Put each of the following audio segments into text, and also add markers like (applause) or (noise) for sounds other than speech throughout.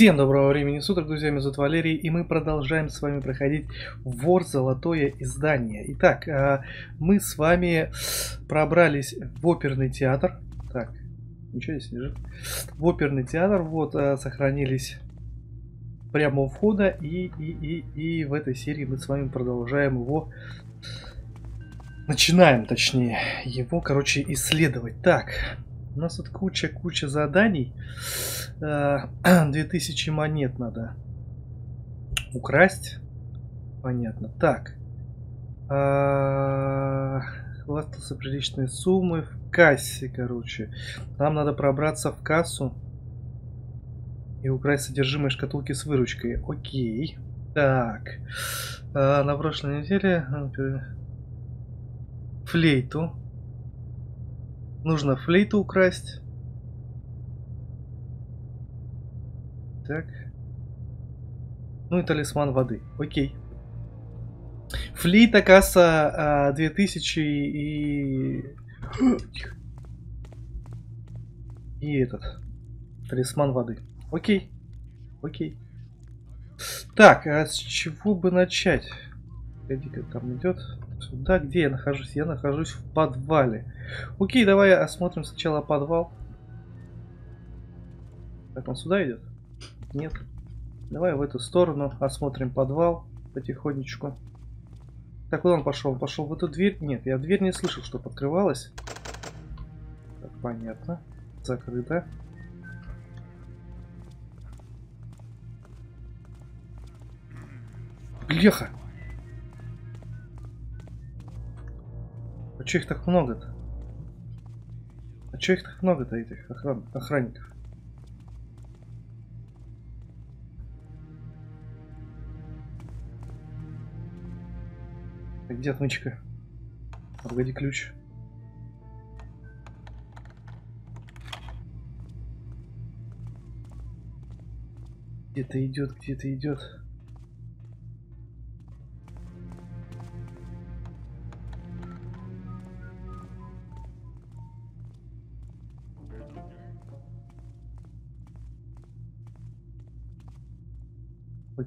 Всем доброго времени суток, друзья, меня зовут Валерий, и мы продолжаем с вами проходить Вор Золотое Издание. Итак, а, мы с вами пробрались в оперный театр. Так, ничего здесь лежит. В оперный театр, вот, а, сохранились прямо у входа, и, и, и, и в этой серии мы с вами продолжаем его... Начинаем, точнее, его, короче, исследовать. Так, у нас тут куча-куча заданий. (clears throat) 2000 монет надо украсть. Понятно. Так. Хвастался приличные суммы в кассе, короче. Нам надо пробраться в кассу и украсть содержимое шкатулки с выручкой. Окей. Так. А, на прошлой неделе флейту Нужно флейту украсть. Так. Ну и талисман воды. Окей. Флейта касса а, 2000 и... И этот. Талисман воды. Окей. Окей. Так, а с чего бы начать? Погоди-ка, там идет. Сюда, где я нахожусь? Я нахожусь в подвале. Окей, давай осмотрим сначала подвал. Так, он сюда идет? Нет. Давай в эту сторону осмотрим подвал потихонечку. Так, куда он пошел? Он пошел в эту дверь? Нет, я дверь не слышал, что открывалась. Так, понятно. Закрыто. Леха! А чё их так много-то? А чё их так много-то, этих охран... охранников? А где отмычка? Погоди, ключ. Где-то идет, где-то идет.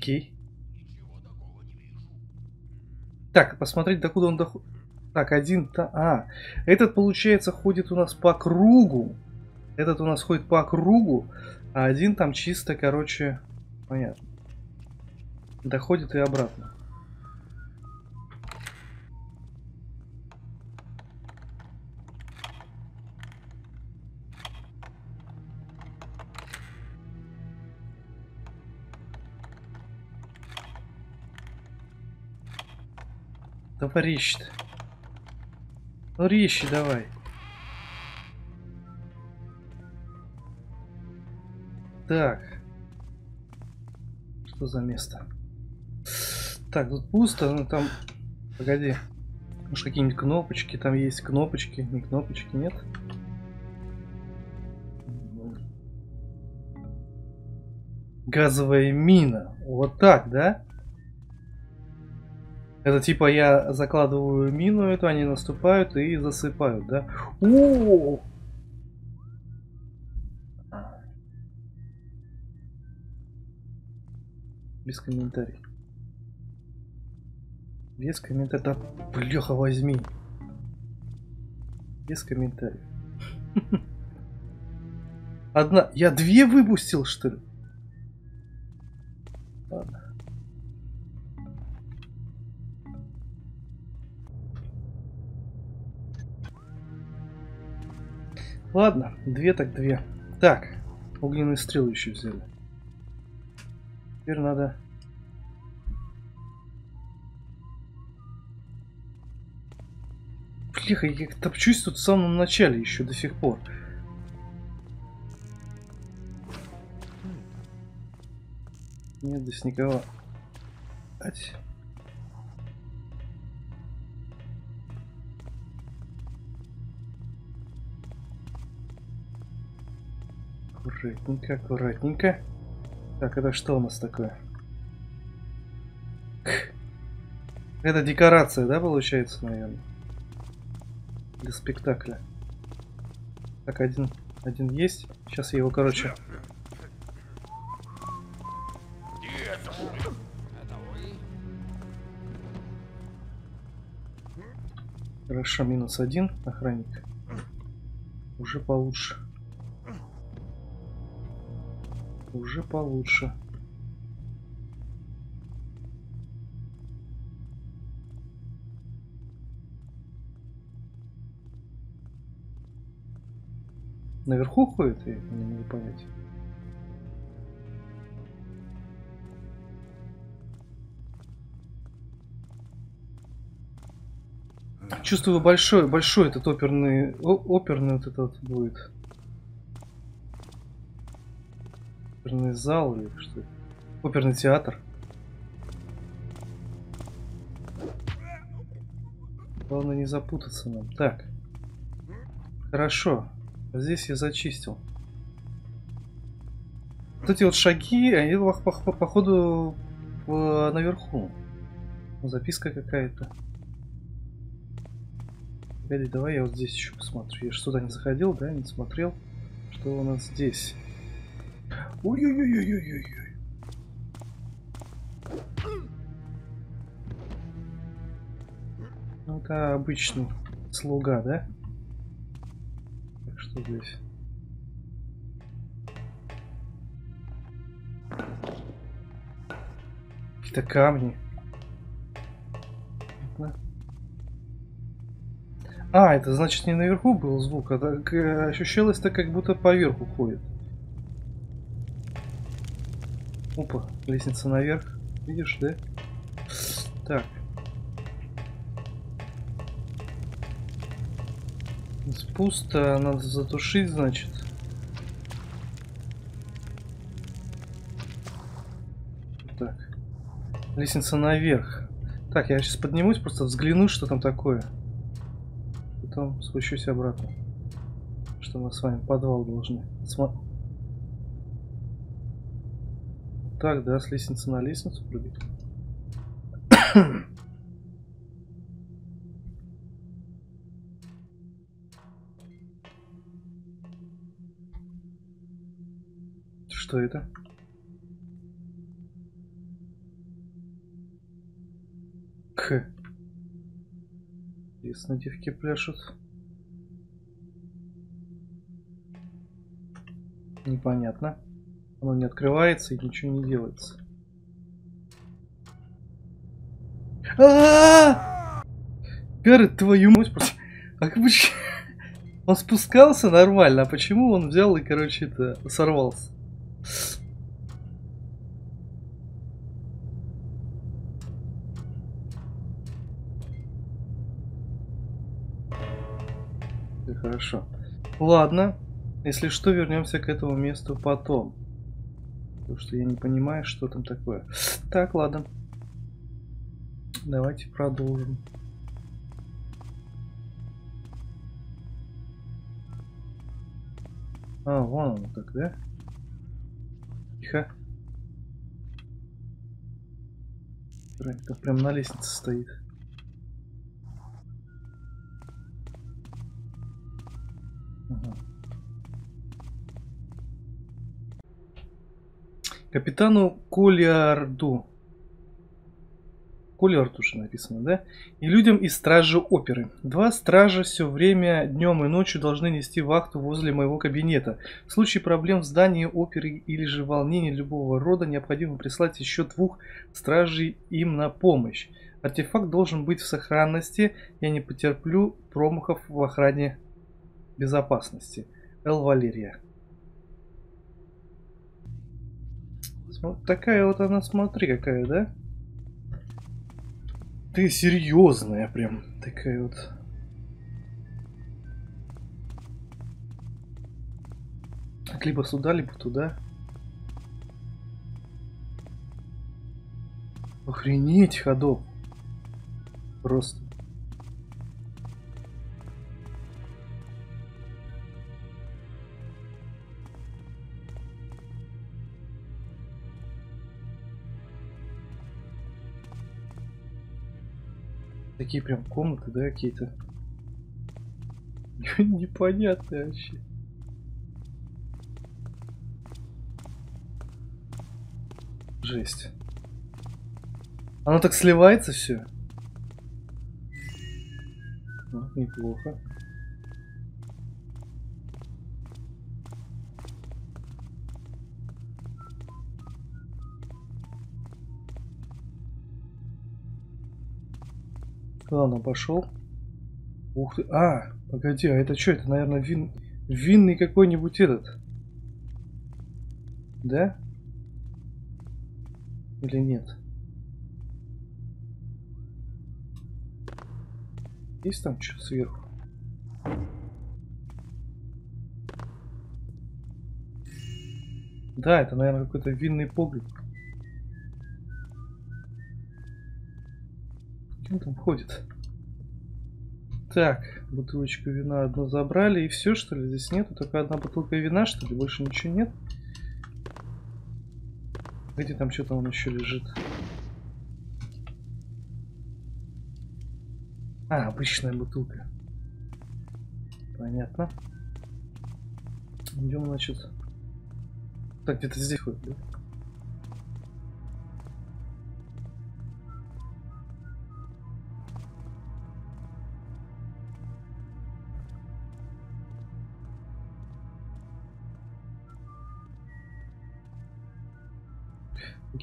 Окей. Так, посмотреть, докуда он доходит. Так, один... то А, этот, получается, ходит у нас по кругу. Этот у нас ходит по кругу, а один там чисто, короче, понятно. Доходит и обратно. Товарищ-то. Ну, рищи давай. Так. Что за место? Так, тут пусто, ну там... Погоди. Может какие-нибудь кнопочки, там есть кнопочки, не кнопочки, нет? Газовая мина. Вот так, да? Это типа я закладываю мину эту, они наступают и засыпают, да? О! Без комментариев. Без комментариев. Да, блеха возьми. Без комментариев. (laughs) Одна. Я две выпустил, что ли? Ладно. Ладно, две так две. Так, огненные стрелы еще взяли. Теперь надо... Блиха, я топчусь тут в самом начале еще до сих пор. Нет здесь никого. Ать. Аккуратненько, аккуратненько. Так, это что у нас такое? Это декорация, да, получается, наверное? Для спектакля. Так, один, один есть. Сейчас я его, короче... Хорошо, минус один охранник. Уже получше. Уже получше. Наверху ходит? Я не могу понять. Чувствую большой, большой этот оперный, оперный вот этот будет. Оперный зал или что? Оперный театр. Главное не запутаться нам. Так. Хорошо. Здесь я зачистил. Вот эти вот шаги, они походу наверху. Записка какая-то. Погоди, давай я вот здесь еще посмотрю. Я сюда не заходил, да, не смотрел, что у нас здесь. Ой-ой-ой-ой-ой-ой. Ну, это обычный слуга, да? Так, что здесь? Какие-то камни. А, это значит не наверху был звук, а так, э, ощущалось-то как будто поверху ходит. Опа, лестница наверх. Видишь, да? Так. Пусто, надо затушить, значит. Так. Лестница наверх. Так, я сейчас поднимусь, просто взгляну, что там такое потом спущусь обратно. Что мы с вами подвал должны. Сма... Так, да, с лестницы на лестницу прыгать. (coughs) Что это? К. Интересно, девки пляшут. Непонятно. Оно не открывается и ничего не делается. А! Перы твою мать, а как почему? (laughs) Он спускался нормально, а почему он взял и, короче, это сорвался? Хорошо. Ладно. Если что, вернемся к этому месту потом. Потому что я не понимаю, что там такое. Так, ладно. Давайте продолжим. А, вон он так, да? Тихо. Это прям на лестнице стоит. Капитану Колиарду. Колиарду же написано, да? И людям из стражи оперы. Два стража все время, днем и ночью должны нести вахту возле моего кабинета. В случае проблем в здании оперы или же волнений любого рода необходимо прислать еще двух стражей им на помощь. Артефакт должен быть в сохранности. Я не потерплю промахов в охране безопасности. Эл Валерия. Вот такая вот она, смотри, какая, да? Ты серьезная прям. Такая вот. Так, либо сюда, либо туда. Охренеть ходов. Просто. Такие прям комнаты, да, какие-то. (laughs) Непонятные вообще. Жесть. Оно так сливается все. Ну. неплохо. Ладно, пошел. Ух ты. А, погоди, а это что? Это, наверное, вин... винный какой-нибудь этот. Да? Или нет? Есть там что сверху? Да, это, наверное, какой-то винный погреб. Кем там ходит? Так, бутылочку вина одну забрали. И все, что ли? Здесь нету только одна бутылка вина, что ли? Больше ничего нет? Где там что-то он еще лежит? А, обычная бутылка. Понятно. Идем, значит. Так, где-то здесь ходит, да?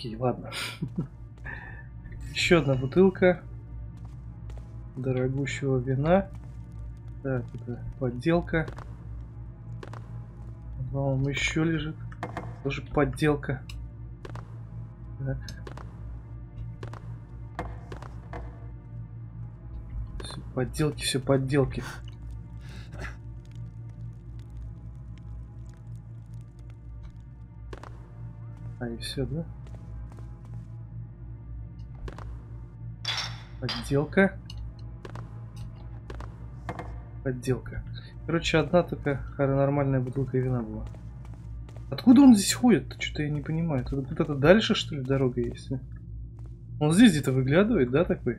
Окей, ладно. Еще одна бутылка дорогущего вина. Так, это подделка. По-моему, еще лежит. Тоже подделка. Так. Все подделки, все подделки. А, и все, да? Подделка. Подделка. Короче, одна только нормальная бутылка вина была. Откуда он здесь ходит? Что-то я не понимаю. Это где-то дальше, что ли, дорога есть? Он здесь где-то выглядывает, да, такой?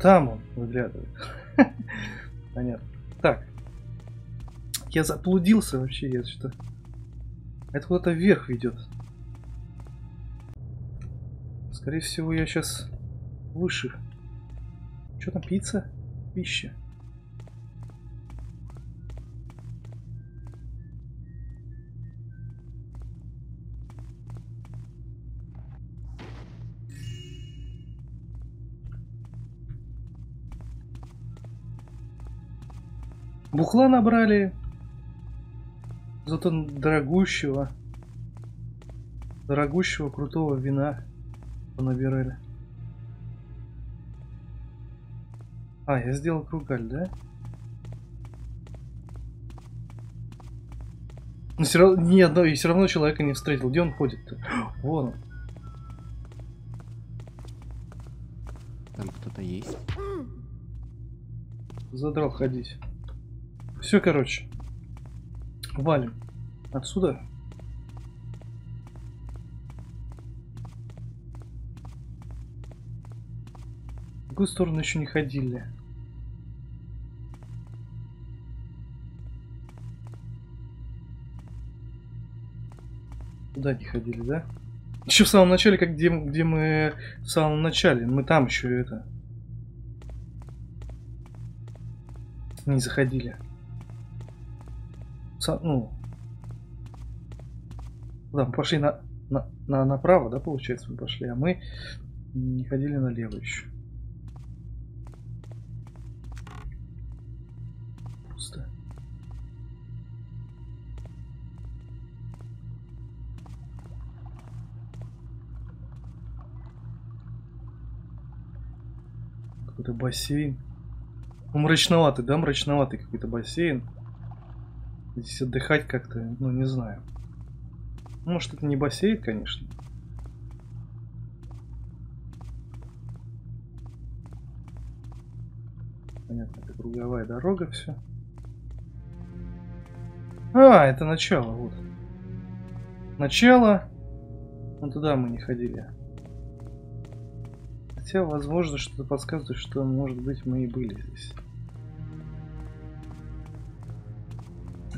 Там он выглядывает. (laughs) Понятно. Так. Я заблудился вообще, я что-то... Это куда-то вверх ведет. Скорее всего, я сейчас выше. Что там, пицца? Пища. Бухла набрали. Зато дорогущего. Дорогущего крутого вина понабирали. А, я сделал кругаль, да? Но все равно ни одного, и все равно человека не встретил. Где он ходит-то? (gasps) Вон он. Там кто-то есть. Задрал ходить. Все, короче. Валим. Отсюда. В какую сторону еще не ходили? Туда не ходили, да? Еще в самом начале, как где, где мы в самом начале, мы там еще это не заходили. Ну, да, мы пошли на, на, на, направо, да, получается, мы пошли, а мы не ходили налево еще. Пусто. Какой-то бассейн. Ну, мрачноватый, да, мрачноватый какой-то бассейн. Здесь отдыхать как-то, ну не знаю. Может это не бассейн, конечно. Понятно, это круговая дорога, все. А, это начало, вот. Начало. Ну туда мы не ходили. Хотя, возможно, что-то подсказывает, что, может быть, мы и были здесь.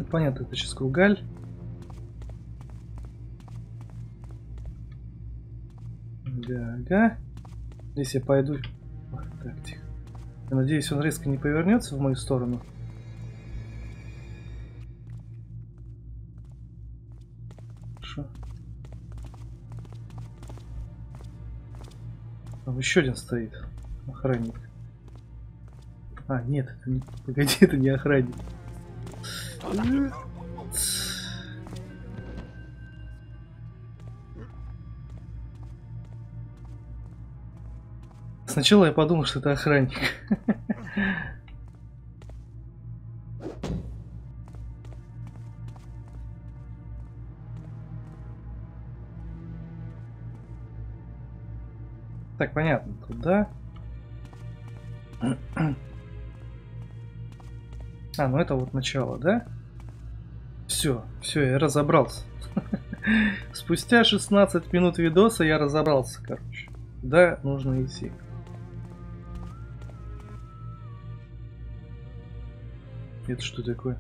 Это понятно, это сейчас кругаль. Да, ага. Здесь я пойду. Ох, так, тихо. Я надеюсь, он резко не повернется в мою сторону. Хорошо. Там еще один стоит. Охранник. А, нет, это не... Погоди, (laughs) это не охранник. Сначала я подумал, что это охранник. Так, понятно, туда. А, ну это вот начало, да? Все, все, я разобрался. (laughs) Спустя 16 минут видоса я разобрался, короче. Да, нужно идти. Это что такое?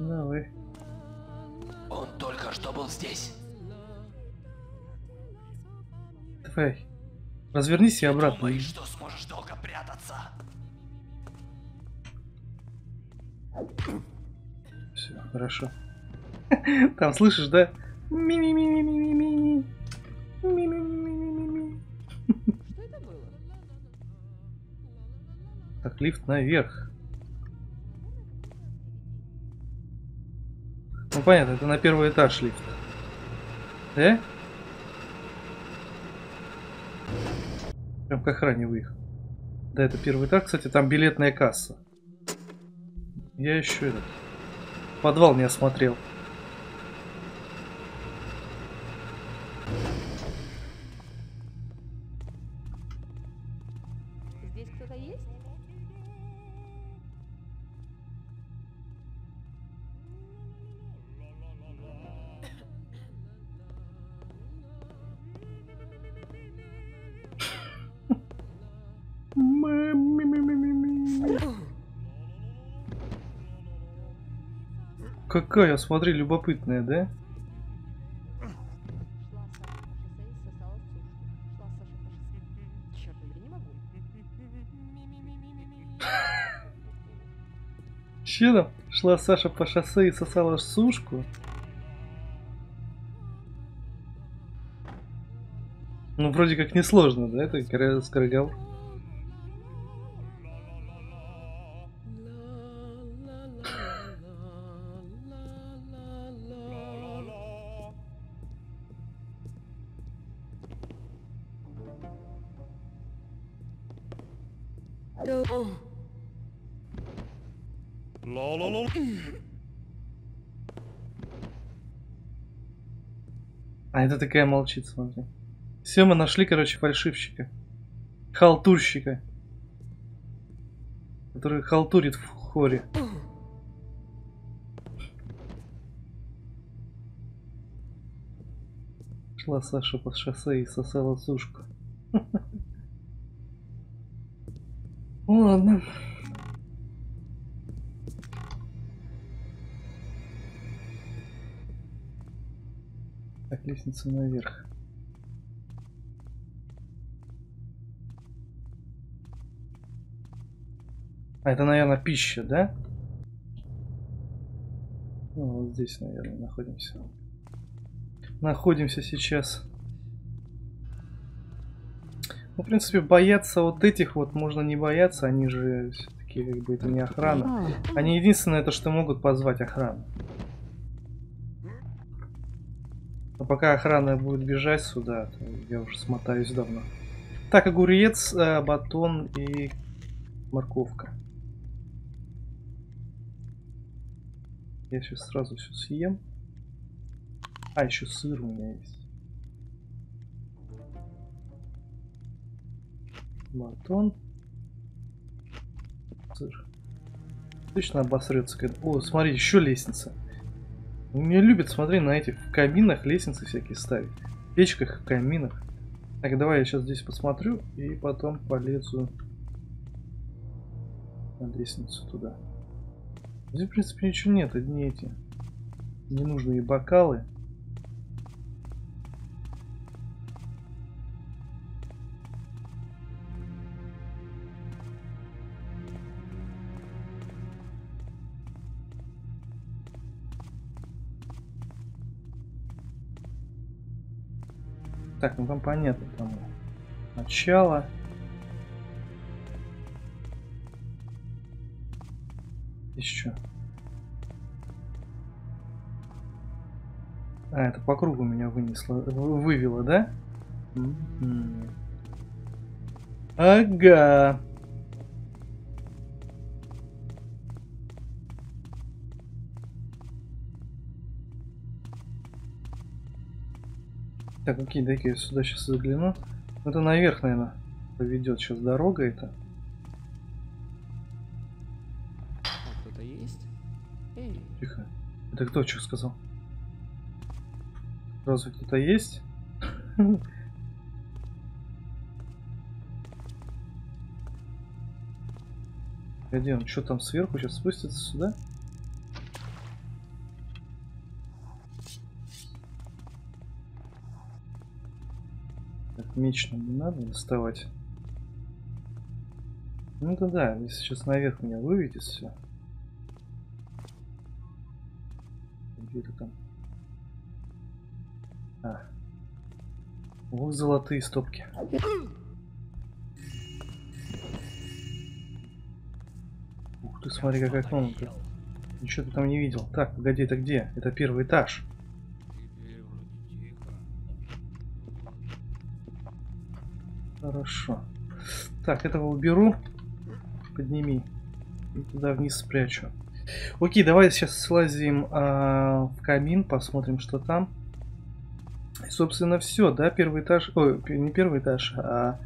Давай. Он только что был здесь. Давай. Развернись и обратно. Думаешь, что сможешь долго прятаться? Все, хорошо. (laughs) Там слышишь, да? (laughs) Так, лифт наверх. Ну понятно, это на первый этаж лифт. Да? Прям к охране выехал. Да, это первый этаж. Кстати, там билетная касса. Я еще этот... Подвал не осмотрел. Какая, смотри, любопытная, да? Че там? Шла Саша по шоссе и сосала сушку? Ну, вроде как несложно, да? Это скорее скорогал. А это такая молчит, смотри. Все, мы нашли, короче, фальшивщика. Халтурщика. Который халтурит в хоре. Шла Саша по шоссе и сосала сушку. (laughs) Ладно. Так, лестница наверх. А, это, наверное, пища, да? Ну, вот здесь, наверное, находимся. Находимся сейчас. Ну, в принципе, бояться вот этих вот можно не бояться, они же все-таки как бы это не охрана. Они единственное то, что могут позвать охрану. Но пока охрана будет бежать сюда, то я уже смотаюсь давно. Так, огурец, э, батон и морковка. Я сейчас сразу все съем. А, еще сыр у меня есть. Батон. Точно обосрется. когда- О, смотри, еще лестница. Меня любят, смотри, на этих в каминах лестницы всякие ставить. В печках, в каминах. Так, давай я сейчас здесь посмотрю и потом полезу на лестницу туда. Здесь, в принципе, ничего нет, одни эти ненужные бокалы. Так, ну там понятно, там начало. Еще. А, это по кругу меня вынесло, вывело, да? Ага. Так, окей, дай-ка я сюда сейчас загляну. Это наверх, наверное, поведет сейчас дорога это. Кто-то есть? Эй, Тихо. Это кто что сказал? Разве кто-то есть? (laughs) Он? Что там сверху сейчас спустится сюда? Так, меч нам не надо доставать. Ну да да, если сейчас наверх меня выведет все. Где-то там. А. Вот золотые стопки. Ух ты, смотри, какая комната. Ничего ты там не видел. Так, погоди, это где? Это первый этаж. Хорошо. Так, этого уберу. Подними. И туда вниз спрячу. Окей, давай сейчас слазим а, в камин, посмотрим, что там. И, собственно, все, да, первый этаж. Ой, не первый этаж, а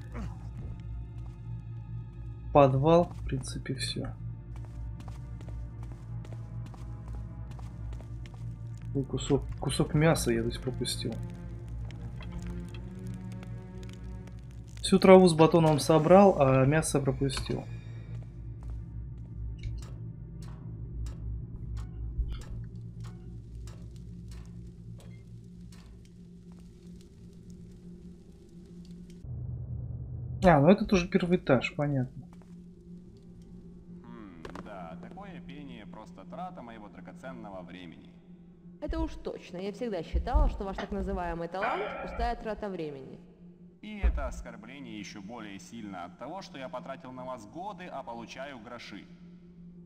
подвал, в принципе, все. кусок, кусок мяса я здесь пропустил. Всю траву с батоном собрал, а мясо пропустил. А, ну это тоже первый этаж, понятно. Хм, да, такое пение просто трата моего драгоценного времени. Это уж точно. Я всегда считала, что ваш так называемый талант – пустая трата времени. И это оскорбление еще более сильно от того, что я потратил на вас годы, а получаю гроши.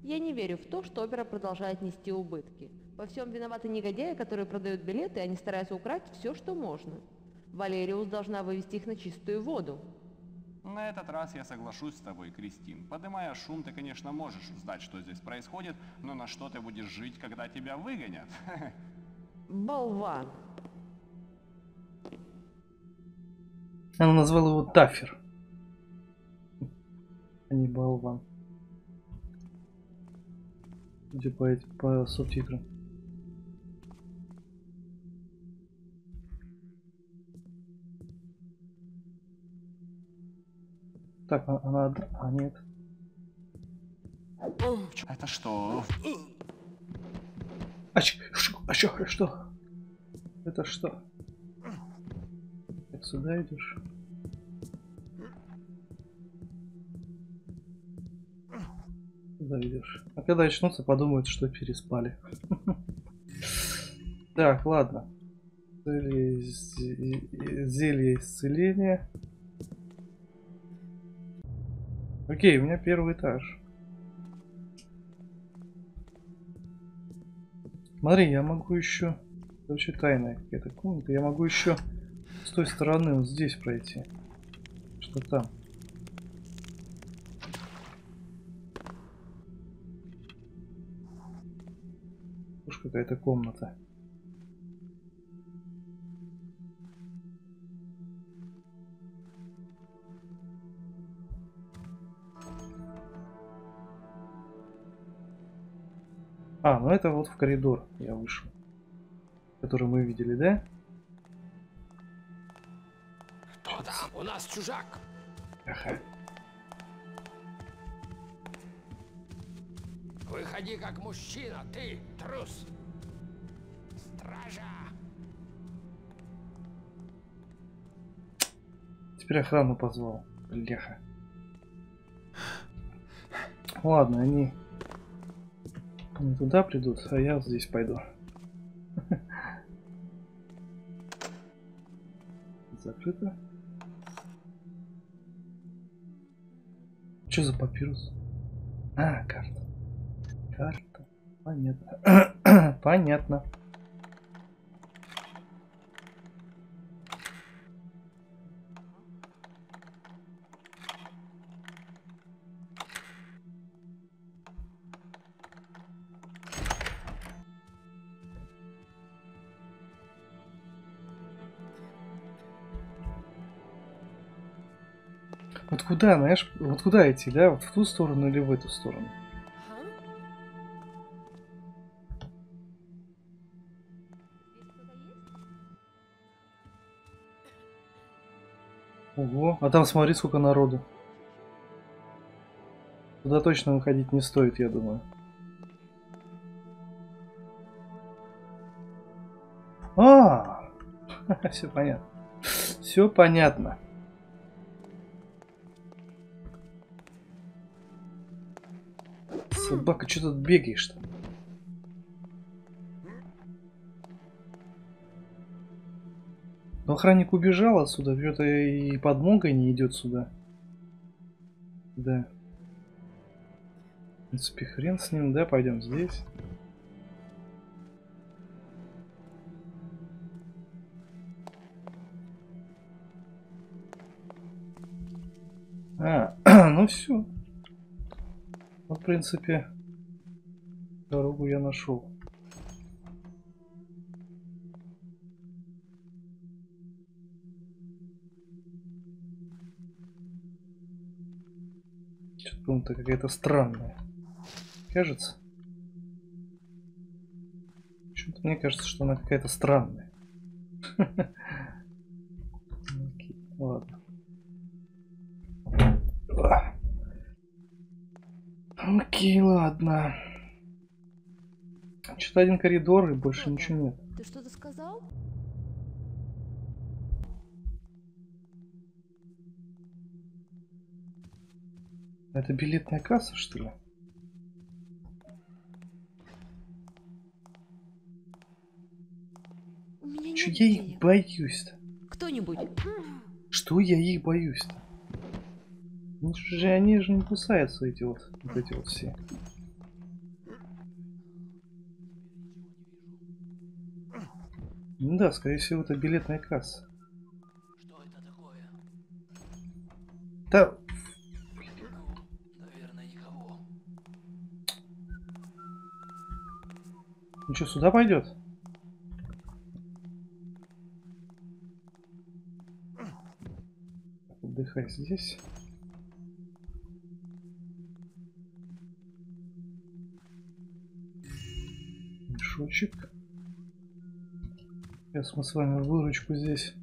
Я не верю в то, что опера продолжает нести убытки. Во всем виноваты негодяи, которые продают билеты, и они стараются украсть все, что можно. Валериус должна вывести их на чистую воду. На этот раз я соглашусь с тобой, Кристин. Подымая шум, ты, конечно, можешь узнать, что здесь происходит, но на что ты будешь жить, когда тебя выгонят? (laughs) Болван. Она назвала его Тафер. А не болван. Где по, эти- по субтитрам. Так, а- она? А, нет. Это что? А, ч- а чё, что? Это что? Сюда идешь? Сюда идешь. А когда очнутся, подумают, что переспали. (laughs) Так, ладно. Зелье, ис- зелье исцеления. Окей, у меня первый этаж. Смотри, я могу еще... Короче, тайная какая-то комната. Я могу еще той стороны вот здесь пройти. Что там? Уж какая-то комната. А, ну это вот в коридор я вышел. Который мы видели, да? Нас чужак. Ага. Выходи как мужчина, ты трус. Стража. Теперь охрану позвал. Бляха. Ладно, они не туда придут, а я здесь пойду. (laughs) Закрыто. Что за папирус? А, карта. Карта. Понятно. (clears throat) Понятно. Вот куда, знаешь, вот куда идти, да? Вот в ту сторону или в эту сторону? Ого, а там смотри, сколько народу. Туда точно выходить не стоит, я думаю. А, (laughs) все понятно. Все понятно. Собака, что тут бегаешь-то? Но охранник убежал отсюда, что-то и подмога не идет сюда. Да. В принципе, хрен с ним, да, пойдем здесь. А, (clears throat) ну все. Принципе, дорогу я нашел. Что-то комната какая-то странная. Кажется? Почему-то мне кажется, что она какая-то странная. (laughs) Окей, Ладно. А. Окей, ладно. Что-то один коридор и больше ничего нет. Ты что-то сказал? Это билетная касса, что ли? Че я их боюсь-то? Кто-нибудь? Что я их боюсь-то? Ну же, они же не кусаются, эти вот, вот эти вот все. Да, скорее всего, это билетная касса. Что это такое? Да, Ну, наверное, никого. ну что, сюда пойдет? Отдыхай здесь. Мешочек. Сейчас мы с вами выручку здесь.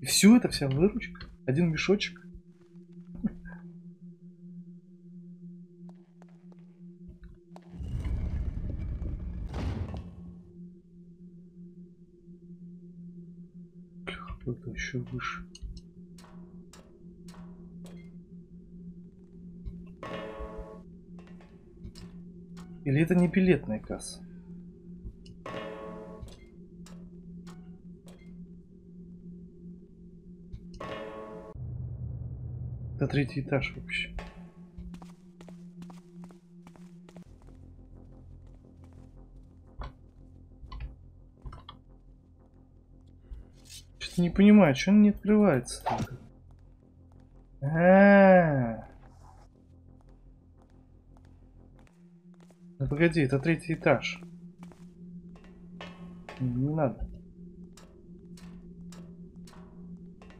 И все это вся выручка? Один мешочек? Кто-то еще выше. Или это не билетная касса? Это третий этаж вообще. Что-то не понимаю, что он не открывается только. А, -а, -а. Ну погоди, это третий этаж. Не надо.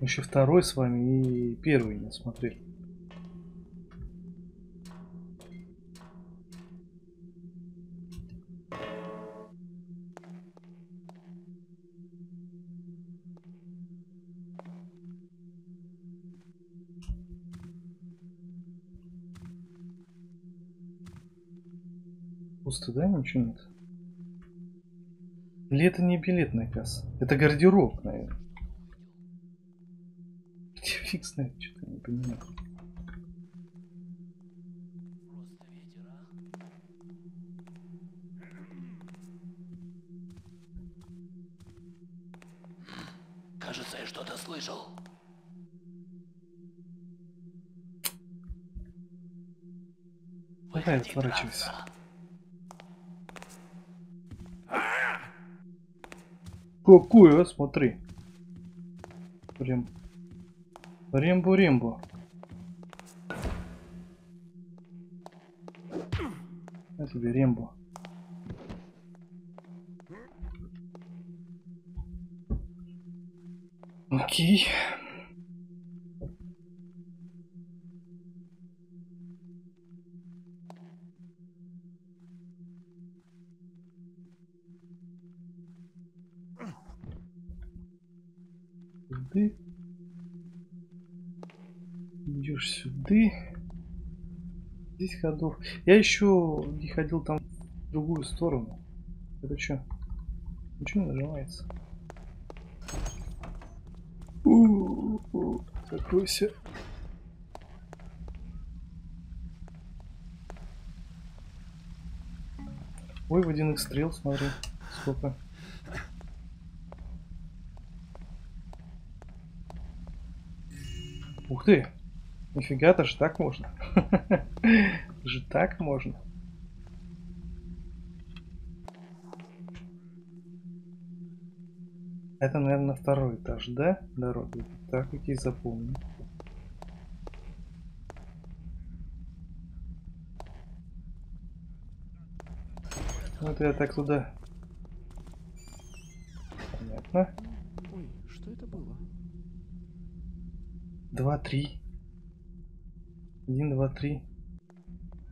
Еще второй с вами и первый не смотрели. Пусто, да? Ничего нет. Или это не билетная касса? Это гардероб, наверное. Фиг знает, что-то не понимаю. Кажется, я что-то слышал. Давай, Выходи, отворачивайся. драться. Какую, а? Смотри. Прям. Рембо-рембо. На тебе рембо. Окей. Сюда. 10 ходов. Я еще не ходил там в другую сторону. Это что? Ничего не нажимается. Закройся. Ой, водяных стрел, смотри, сколько. Ух ты! Нифига, это же так можно. (laughs) же так можно. Это, наверное, второй этаж, да? Дороги. Так, какие запомню. Ну, это я так туда. Понятно. Ой, что это было? Два, три. Один, два, три.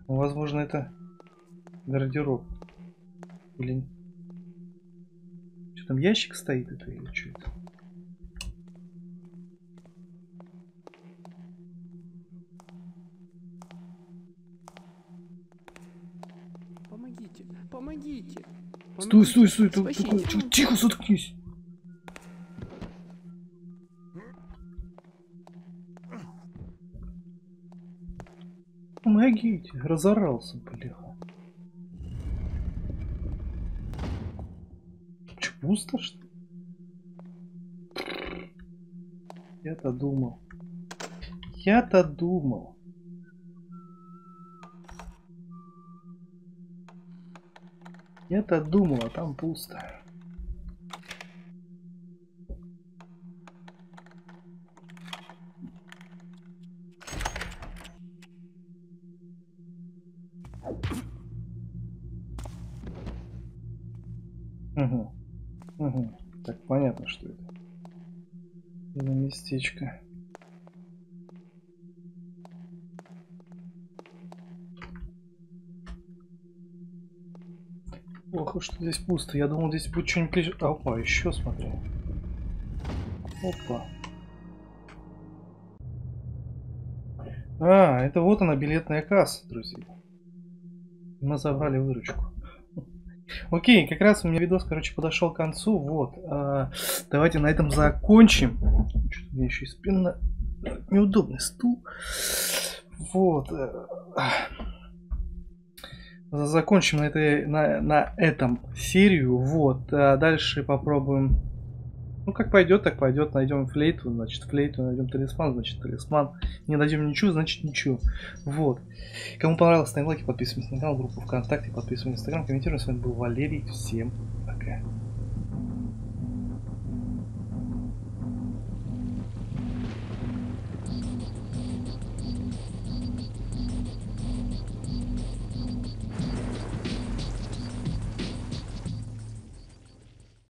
Ну, возможно, это гардероб. Или... Что там, ящик стоит это или что это? Помогите, помогите. Стой, стой, стой, ты- тихо, заткнись. Помогите, разорался, бляха. Че, пусто, что? Я-то думал. Я-то думал. Я-то думал, а там пусто. Так, понятно, что это. Это местечко. Плохо, что здесь пусто. Я думал, здесь будет что-нибудь лежать. Опа, еще смотри. Опа. А, это вот она, билетная касса, друзья. Мы забрали выручку. Окей, как раз у меня видос, короче, подошел к концу. Вот. а, давайте на этом закончим. Что-то меня еще и спина. Неудобный стул. Вот. э, Закончим на, этой, на, на этом серию. Вот. А дальше попробуем. Ну, как пойдет, так пойдет. Найдем флейту, значит, флейту. Найдем талисман, значит, талисман. Не найдем ничего, значит, ничего. Вот. Кому понравилось, ставим лайки, подписываемся на канал, группу ВКонтакте, подписываемся на Инстаграм, комментируем. С вами был Валерий. Всем пока.